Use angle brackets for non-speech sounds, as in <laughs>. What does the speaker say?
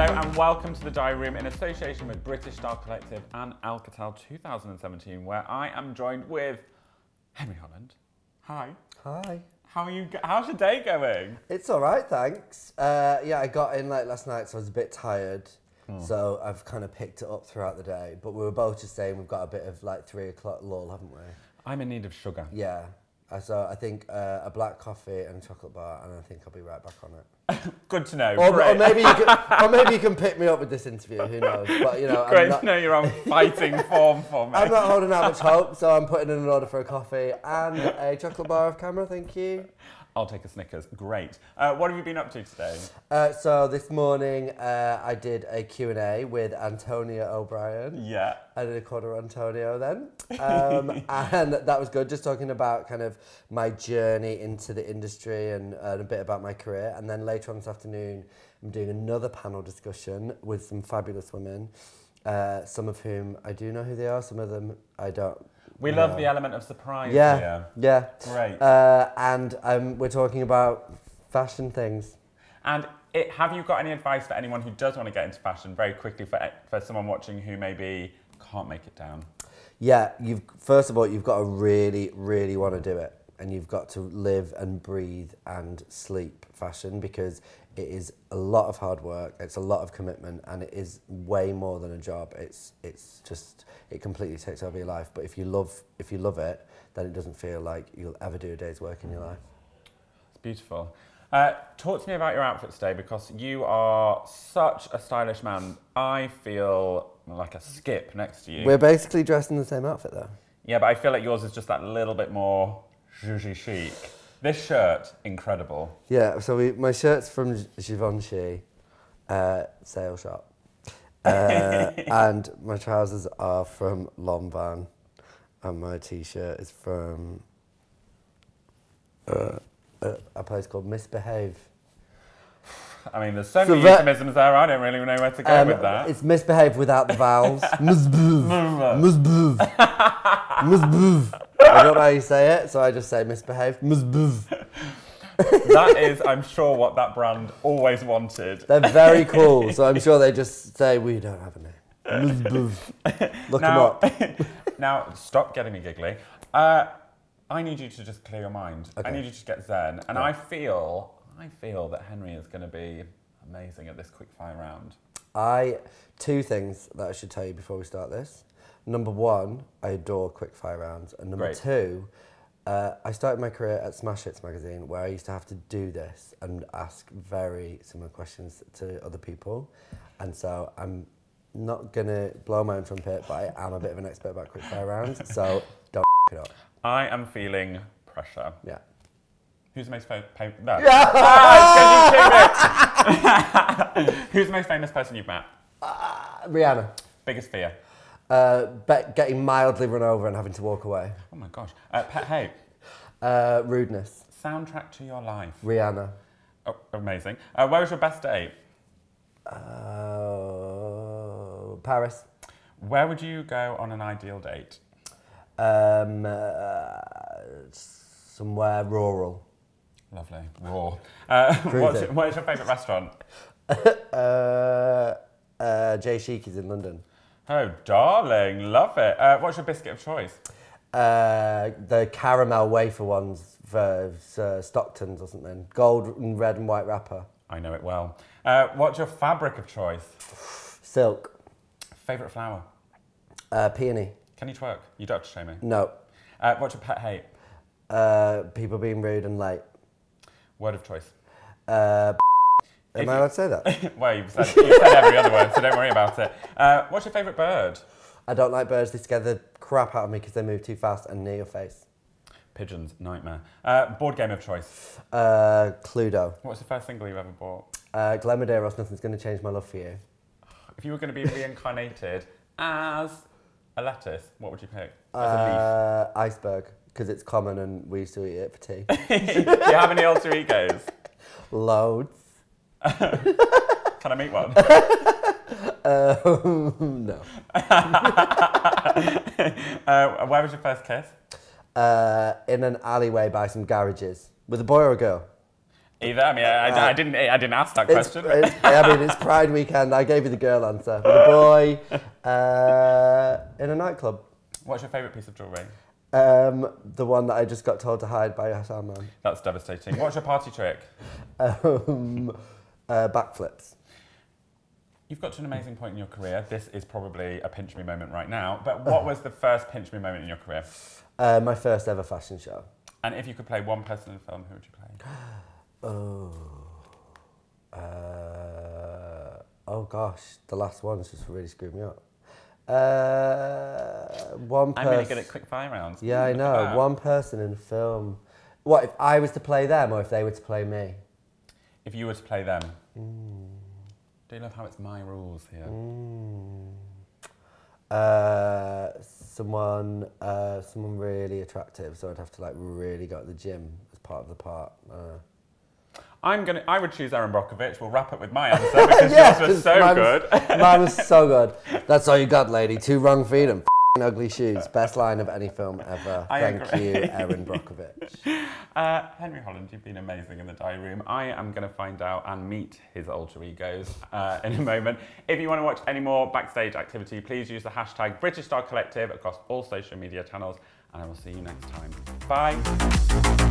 Hello and welcome to the Diary Room in association with British Style Collective and Alcatel 2017, where I am joined with Henry Holland. Hi. Hi. How are you? How's your day going? It's all right, thanks. Uh, yeah, I got in late last night, so I was a bit tired. So I've kind of picked it up throughout the day. But we were both just saying we've got a bit of like three o'clock lull, haven't we? I'm in need of sugar. Yeah. Uh, So I think uh, a black coffee and a chocolate bar, and I think I'll be right back on it. <laughs> Good to know. Or, or maybe you can, or <laughs> maybe you can pick me up with this interview. Who knows? But you know, I'm Great not, to know you're on fighting form for me. I'm not holding out much hope, so I'm putting in an order for a coffee and a chocolate bar off camera. Thank you. I'll take a Snickers. Great. Uh, what have you been up to today? Uh, so this morning uh, I did a Q&A with Antonia O'Brien. Yeah. I did a corner Antonio then. Um, <laughs> and that was good, just talking about kind of my journey into the industry and, and a bit about my career. And then later on this afternoon, I'm doing another panel discussion with some fabulous women, uh, some of whom I do know who they are, some of them I don't. We know. love the element of surprise Yeah, here. yeah. Great. Uh, and um, we're talking about fashion things. And it, have you got any advice for anyone who does want to get into fashion very quickly for, for someone watching who maybe can't make it down? Yeah, you've first of all you've got to really, really want to do it, and you've got to live and breathe and sleep fashion because it is a lot of hard work. It's a lot of commitment, and it is way more than a job. It's it's just it completely takes over your life. But if you love if you love it, then it doesn't feel like you'll ever do a day's work in your life. It's beautiful. Uh, talk to me about your outfit today because you are such a stylish man. I feel like a skip next to you. We're basically dressed in the same outfit though. yeah, but I feel like yours is just that little bit more zhuzhy chic. This shirt, incredible. Yeah, so we, my shirt's from Givenchy, uh, sale shop. Uh, <laughs> and my trousers are from Lomban. And my t-shirt is from uh, a, a place called Misbehave. <sighs> I mean, there's so So many that- euphemisms there. I don't really know where to go Um, with that. It's Misbehave without the vowels. <laughs> Misbehave. Misbehave. <laughs> Misbehave. I don't know how you say it, so I just say misbehave. Misbehave. <laughs> that is, I'm sure, what that brand always wanted. They're very cool, <laughs> so I'm sure they just say, we don't have a name. Look them now, up. <laughs> now, stop getting me giggly. Uh, I need you to just clear your mind. I need you to get zen. And I feel, I feel that Henry is going to be amazing at this quick fire round. I two things that I should tell you before we start this. Number one, I adore quickfire rounds, and number Great. two, uh, I started my career at Smash Hits magazine, where I used to have to do this and ask very similar questions to other people, and so I'm not gonna blow my own trumpet, but I am a bit of an expert about quickfire rounds, so <laughs> don't f- it up. I am feeling pressure. Yeah. Who's the most famous? No. <laughs> Ah, it's 'cause you cheated. <laughs> Who's the most famous person you've met? Rihanna, Biggest fear? Uh, getting mildly run over and having to walk away. Oh my gosh. Uh, pet hate. Uh, rudeness, Soundtrack to your life. Rihanna. Oh, amazing. Uh, where was your best date? Uh, Paris. Where would you go on an ideal date? Um, uh, somewhere rural. Lovely. Raw. Uh, <laughs> what's, what is your favourite restaurant? <laughs> Uh, uh, J Sheekey is in London. Oh, darling. Love it. Uh, what's your biscuit of choice? Uh, the caramel wafer ones for uh, Stockton's or something. Gold and red and white wrapper. I know it well. Uh, what's your fabric of choice? Silk. Favourite flower? Uh, peony. Can you twerk? You don't have to show me. No. Uh, what's your pet hate? Uh, people being rude and late. Word of choice. Am I allowed to say that? <laughs> well, you've said, you've said every other word, so don't worry about it. Uh, what's your favourite bird? I don't like birds. They scare the crap out of me because they move too fast and near your face. Pigeons, nightmare. Uh, board game of choice. Uh, Cluedo. What's the first single you've ever bought? Uh, Glenn Medeiros, nothing's going to change my love for you. <sighs> If you were going to be reincarnated as a lettuce, what would you pick? As a Uh, iceberg, because it's common and we used to eat it for tea. <laughs> Do you have any alter egos? <laughs> Loads. <laughs> Can I meet one? Um, no. <laughs> uh, where was your first kiss? Uh, in an alleyway by some garages. With a boy or a girl? Either. I mean, I, I, I didn't. I didn't ask that It's, question. it's, I mean, it's <laughs> Pride weekend. I gave you the girl answer. With a boy uh, in a nightclub. What's your favourite piece of jewellery? Um, the one that I just got told to hide by Hassan Man. That's devastating. What's your party trick? Um, uh, backflips. You've got to an amazing point in your career. This is probably a pinch me moment right now. But what was the first pinch me moment in your career? <sighs> Uh, my first ever fashion show. And if you could play one person in a film, who would you play? <gasps> Oh. Uh, oh gosh, the last one's just really screwed me up. Uh, one I'm really good at quick fire rounds. Yeah, I know. One person in a film. What if I was to play them, or if they were to play me? If you were to play them. Mm. Do you love how it's my rules here? Uh, someone, uh, someone really attractive. So I'd have to like really go to the gym as part of the part. Uh, I'm gonna. I would choose Erin Brockovich. We'll wrap up with my answer <laughs> because Yeah, yours was so mine good. was- Mine was so <laughs> good. That's all you got, lady. Two wrong f***ing ugly shoes. Best line of any film ever. I Thank agree. you, Erin Brockovich. <laughs> Uh, Henry Holland, you've been amazing in the diary room. I am going to find out and meet his alter egos uh, in a moment. If you want to watch any more backstage activity, please use the hashtag British Style Collective across all social media channels, and I will see you next time. Bye.